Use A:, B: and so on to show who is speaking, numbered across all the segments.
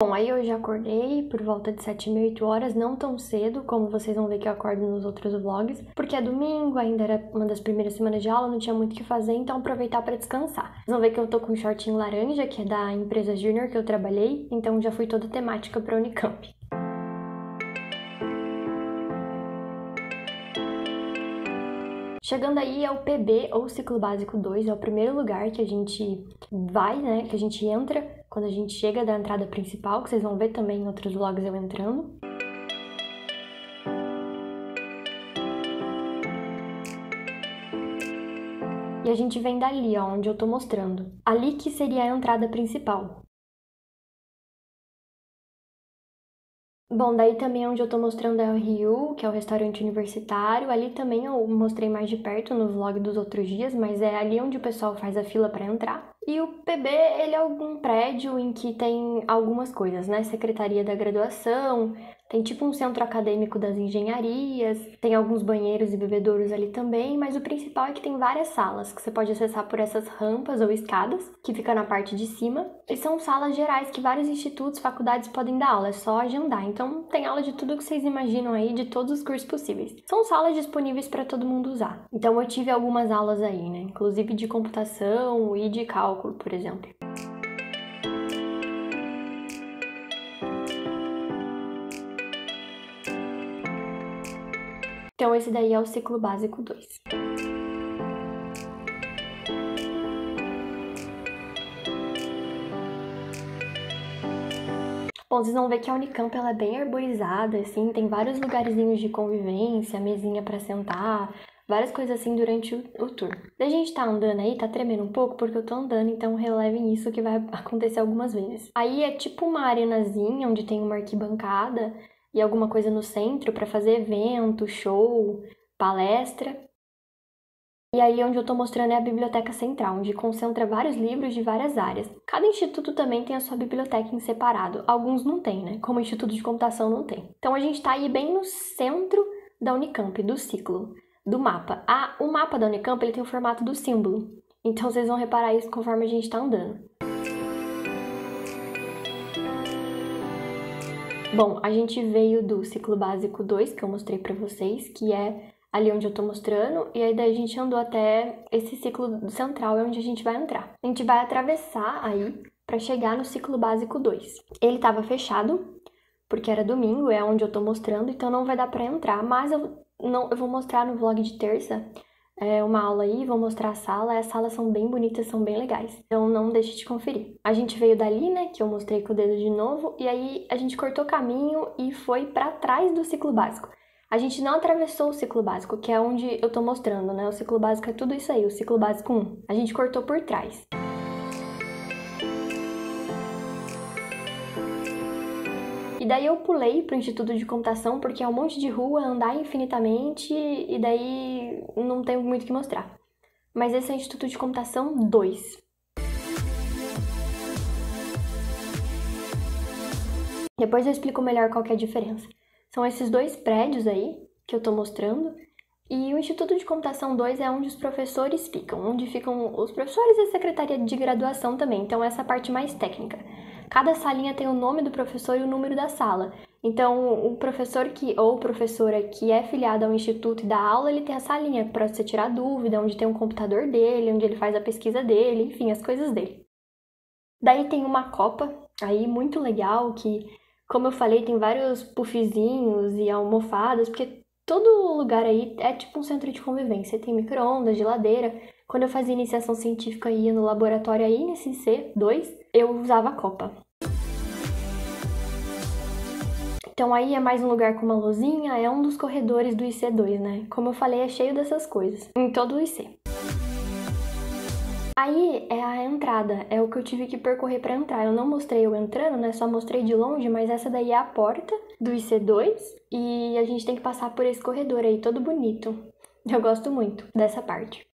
A: Bom, aí eu já acordei por volta de 7 e 8 horas, não tão cedo, como vocês vão ver que eu acordo nos outros vlogs, porque é domingo, ainda era uma das primeiras semanas de aula, não tinha muito o que fazer, então aproveitar para descansar. Vocês vão ver que eu tô com um shortinho laranja, que é da empresa Junior que eu trabalhei, então já fui toda temática para Unicamp. Chegando aí ao PB, ou Ciclo Básico 2, é o primeiro lugar que a gente vai, né, que a gente entra quando a gente chega da entrada principal, que vocês vão ver também em outros vlogs eu entrando. E a gente vem dali, ó, onde eu tô mostrando. Ali que seria a entrada principal. Bom, daí também é onde eu tô mostrando é o Rio, que é o restaurante universitário. Ali também eu mostrei mais de perto no vlog dos outros dias, mas é ali onde o pessoal faz a fila para entrar. E o PB, ele é algum prédio em que tem algumas coisas, né? Secretaria da Graduação, tem tipo um centro acadêmico das engenharias, tem alguns banheiros e bebedouros ali também, mas o principal é que tem várias salas que você pode acessar por essas rampas ou escadas, que fica na parte de cima. E são salas gerais que vários institutos, faculdades podem dar aula, é só agendar. Então tem aula de tudo que vocês imaginam aí, de todos os cursos possíveis. São salas disponíveis para todo mundo usar. Então eu tive algumas aulas aí, né? Inclusive de computação e de cálculo, por exemplo. Então, esse daí é o ciclo básico 2. Bom, vocês vão ver que a Unicamp ela é bem arborizada, assim, tem vários lugarzinhos de convivência, mesinha para sentar, várias coisas assim durante o, o tour. Da gente tá andando aí, tá tremendo um pouco porque eu tô andando, então relevem isso que vai acontecer algumas vezes. Aí é tipo uma arenazinha onde tem uma arquibancada e alguma coisa no centro para fazer evento, show, palestra. E aí onde eu estou mostrando é a biblioteca central, onde concentra vários livros de várias áreas. Cada instituto também tem a sua biblioteca em separado. Alguns não tem, né? Como o Instituto de Computação não tem. Então a gente está aí bem no centro da Unicamp, do ciclo, do mapa. Ah, o mapa da Unicamp ele tem o formato do símbolo. Então vocês vão reparar isso conforme a gente está andando. Bom, a gente veio do ciclo básico 2, que eu mostrei para vocês, que é ali onde eu tô mostrando, e aí daí a gente andou até esse ciclo central, é onde a gente vai entrar. A gente vai atravessar aí para chegar no ciclo básico 2. Ele estava fechado, porque era domingo, é onde eu tô mostrando, então não vai dar para entrar, mas eu não eu vou mostrar no vlog de terça é, uma aula aí, vou mostrar a sala. As salas são bem bonitas, são bem legais. Então não deixe de conferir. A gente veio dali, né, que eu mostrei com o dedo de novo, e aí a gente cortou caminho e foi para trás do ciclo básico. A gente não atravessou o ciclo básico, que é onde eu tô mostrando, né? O ciclo básico é tudo isso aí, o ciclo básico 1. A gente cortou por trás. Daí eu pulei pro Instituto de Computação porque é um monte de rua, andar infinitamente e daí não tenho muito o que mostrar. Mas esse é o Instituto de Computação 2. Depois eu explico melhor qual é a diferença. São esses dois prédios aí que eu tô mostrando. E o Instituto de Computação 2 é onde os professores ficam, onde ficam os professores e a secretaria de graduação também. Então essa parte mais técnica. Cada salinha tem o nome do professor e o número da sala. Então, o professor que ou professora que é filiado ao instituto e dá aula, ele tem a salinha para você tirar dúvida, onde tem um computador dele, onde ele faz a pesquisa dele, enfim, as coisas dele. Daí tem uma copa aí muito legal que, como eu falei, tem vários puffzinhos e almofadas, porque todo lugar aí é tipo um centro de convivência. Tem micro-ondas, geladeira. Quando eu fazia iniciação científica ia no laboratório aí, nesse C2, eu usava a copa. Então aí é mais um lugar com uma luzinha, é um dos corredores do IC2, né? Como eu falei, é cheio dessas coisas, em todo o IC. Aí é a entrada, é o que eu tive que percorrer para entrar. Eu não mostrei eu entrando, né? Só mostrei de longe, mas essa daí é a porta do IC2 e a gente tem que passar por esse corredor aí, todo bonito. Eu gosto muito dessa parte.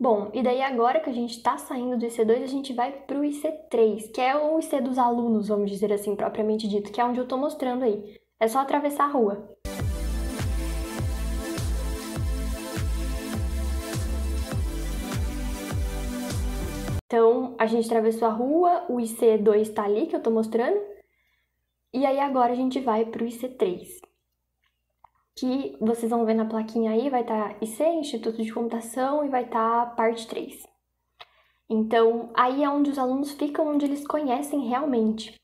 A: Bom, e daí agora que a gente está saindo do IC2, a gente vai para o IC3, que é o IC dos alunos, vamos dizer assim, propriamente dito, que é onde eu estou mostrando aí. É só atravessar a rua. Então, a gente atravessou a rua, o IC2 está ali, que eu estou mostrando. E aí agora a gente vai para o IC3, que vocês vão ver na plaquinha aí, vai estar tá IC, Instituto de Computação, e vai estar tá parte 3. Então, aí é onde os alunos ficam, onde eles conhecem realmente.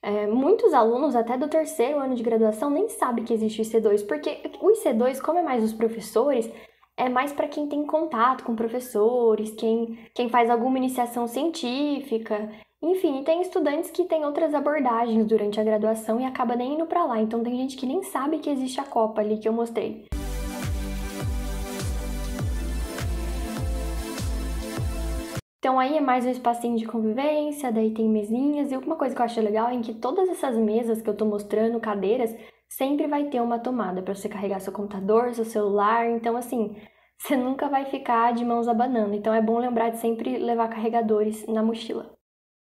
A: É, muitos alunos, até do terceiro ano de graduação, nem sabem que existe o IC2, porque o IC2, como é mais os professores, é mais para quem tem contato com professores, quem, quem faz alguma iniciação científica. Enfim, tem estudantes que têm outras abordagens durante a graduação e acaba nem indo para lá. Então tem gente que nem sabe que existe a Copa ali que eu mostrei. Então aí é mais um espacinho de convivência, daí tem mesinhas, e uma coisa que eu acho legal é que todas essas mesas que eu tô mostrando, cadeiras, sempre vai ter uma tomada para você carregar seu computador, seu celular, então assim, você nunca vai ficar de mãos abanando. Então é bom lembrar de sempre levar carregadores na mochila.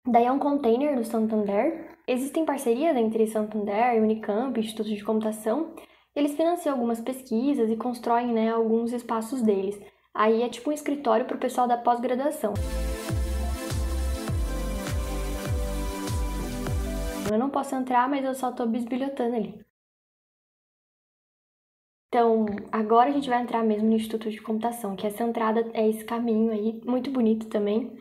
A: Daí é um container do Santander. Existem parcerias entre Santander, Unicamp, Instituto de Computação. Eles financiam algumas pesquisas e constroem né, alguns espaços deles. Aí é tipo um escritório para o pessoal da pós-graduação. Eu não posso entrar, mas eu só estou bisbilhotando ali. Então, agora a gente vai entrar mesmo no Instituto de Computação, que essa entrada é esse caminho aí, muito bonito também.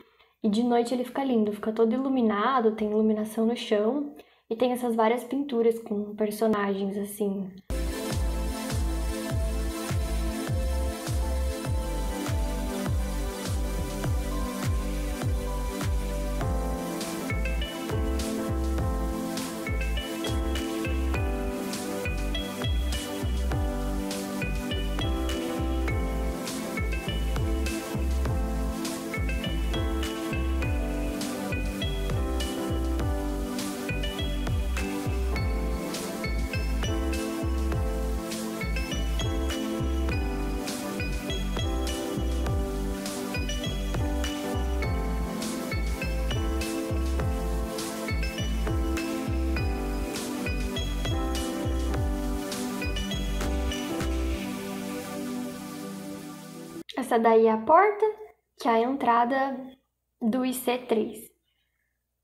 A: E de noite ele fica lindo, fica todo iluminado, tem iluminação no chão e tem essas várias pinturas com personagens assim, Essa daí é a porta, que é a entrada do IC3.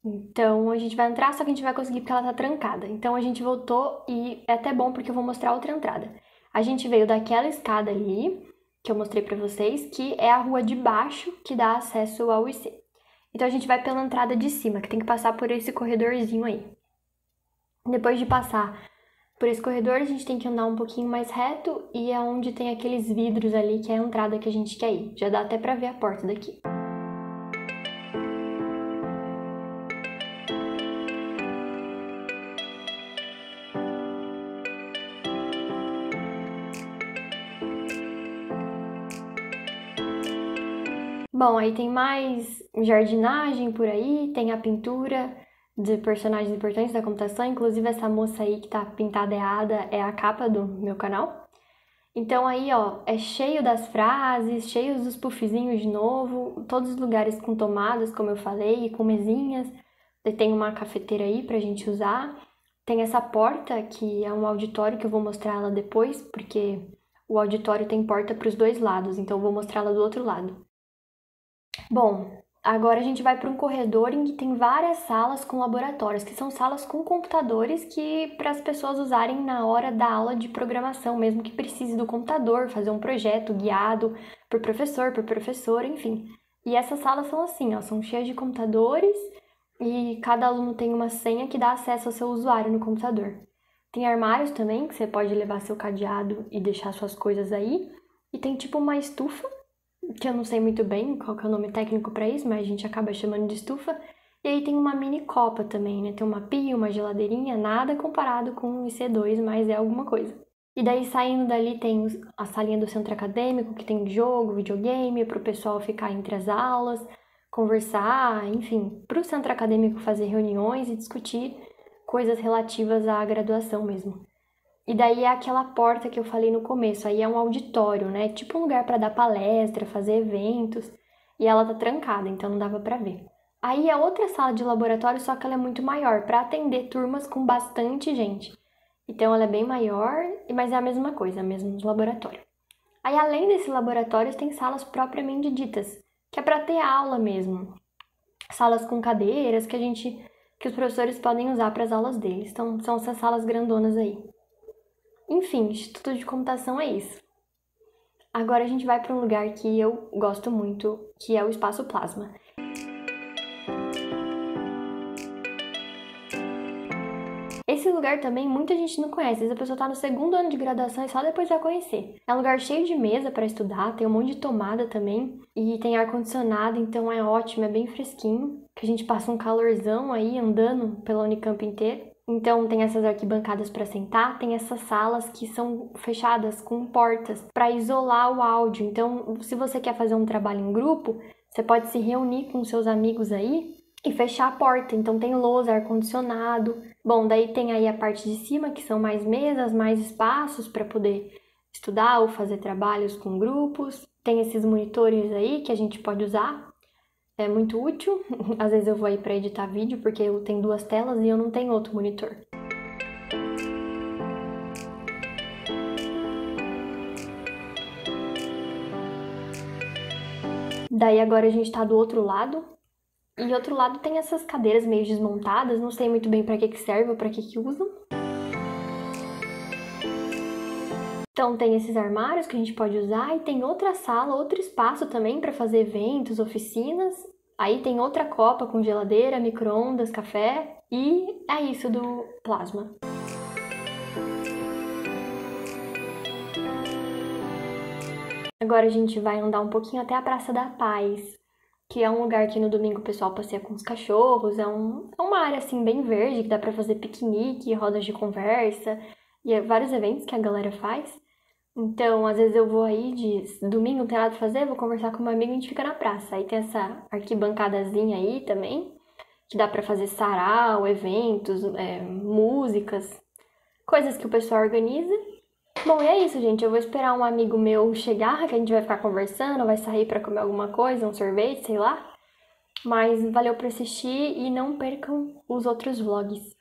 A: Então a gente vai entrar, só que a gente vai conseguir porque ela tá trancada. Então a gente voltou e é até bom porque eu vou mostrar outra entrada. A gente veio daquela escada ali, que eu mostrei para vocês, que é a rua de baixo que dá acesso ao IC. Então a gente vai pela entrada de cima, que tem que passar por esse corredorzinho aí. Depois de passar por esse corredor, a gente tem que andar um pouquinho mais reto e é onde tem aqueles vidros ali que é a entrada que a gente quer ir. Já dá até para ver a porta daqui. Bom, aí tem mais jardinagem por aí, tem a pintura de personagens importantes da computação, inclusive essa moça aí que tá pintada errada é a capa do meu canal. Então aí, ó, é cheio das frases, cheios dos puffzinhos de novo, todos os lugares com tomadas, como eu falei, com mesinhas. Tem uma cafeteira aí pra gente usar. Tem essa porta que é um auditório que eu vou mostrar ela depois, porque o auditório tem porta para os dois lados, então eu vou mostrar ela do outro lado. Bom, Agora a gente vai para um corredor em que tem várias salas com laboratórios, que são salas com computadores que para as pessoas usarem na hora da aula de programação, mesmo que precise do computador, fazer um projeto guiado por professor, por professora, enfim. E essas salas são assim, ó, são cheias de computadores e cada aluno tem uma senha que dá acesso ao seu usuário no computador. Tem armários também, que você pode levar seu cadeado e deixar suas coisas aí. E tem tipo uma estufa que eu não sei muito bem qual é o nome técnico para isso, mas a gente acaba chamando de estufa. E aí tem uma mini copa também, né? Tem uma pia, uma geladeirinha, nada comparado com o IC2, mas é alguma coisa. E daí saindo dali tem a salinha do centro acadêmico, que tem jogo, videogame, para o pessoal ficar entre as aulas, conversar, enfim, para o centro acadêmico fazer reuniões e discutir coisas relativas à graduação mesmo. E daí é aquela porta que eu falei no começo, aí é um auditório, né? Tipo um lugar para dar palestra, fazer eventos, e ela tá trancada, então não dava para ver. Aí é outra sala de laboratório, só que ela é muito maior, para atender turmas com bastante gente. Então ela é bem maior, mas é a mesma coisa, mesmo laboratório. Aí além desses laboratórios tem salas propriamente ditas, que é para ter aula mesmo. Salas com cadeiras que a gente que os professores podem usar para as aulas deles. Então, são essas salas grandonas aí. Enfim, Instituto de Computação é isso. Agora a gente vai para um lugar que eu gosto muito, que é o Espaço Plasma. Esse lugar também muita gente não conhece. A pessoa tá no segundo ano de graduação e só depois vai conhecer. É um lugar cheio de mesa para estudar, tem um monte de tomada também e tem ar condicionado, então é ótimo, é bem fresquinho. Que a gente passa um calorzão aí andando pela Unicamp inteira. Então tem essas arquibancadas para sentar, tem essas salas que são fechadas com portas para isolar o áudio. Então, se você quer fazer um trabalho em grupo, você pode se reunir com seus amigos aí e fechar a porta. Então tem lousa, ar condicionado, Bom, daí tem aí a parte de cima, que são mais mesas, mais espaços para poder estudar ou fazer trabalhos com grupos. Tem esses monitores aí que a gente pode usar. É muito útil. Às vezes eu vou aí para editar vídeo porque eu tenho duas telas e eu não tenho outro monitor. Daí agora a gente está do outro lado, e outro lado tem essas cadeiras meio desmontadas, não sei muito bem para que que serve ou para que que usam. Então tem esses armários que a gente pode usar e tem outra sala, outro espaço também para fazer eventos, oficinas. Aí tem outra copa com geladeira, micro-ondas, café e é isso do plasma. Agora a gente vai andar um pouquinho até a Praça da Paz que é um lugar que no domingo o pessoal passeia com os cachorros, é, um, é uma área assim bem verde, que dá para fazer piquenique, rodas de conversa, e é vários eventos que a galera faz. Então, às vezes eu vou aí de domingo, não tem nada pra fazer, vou conversar com uma amiga e a gente fica na praça. Aí tem essa arquibancadazinha aí também, que dá para fazer sarau, eventos, é, músicas, coisas que o pessoal organiza. Bom, e é isso, gente. Eu vou esperar um amigo meu chegar, que a gente vai ficar conversando, vai sair para comer alguma coisa, um sorvete, sei lá. Mas valeu por assistir e não percam os outros vlogs.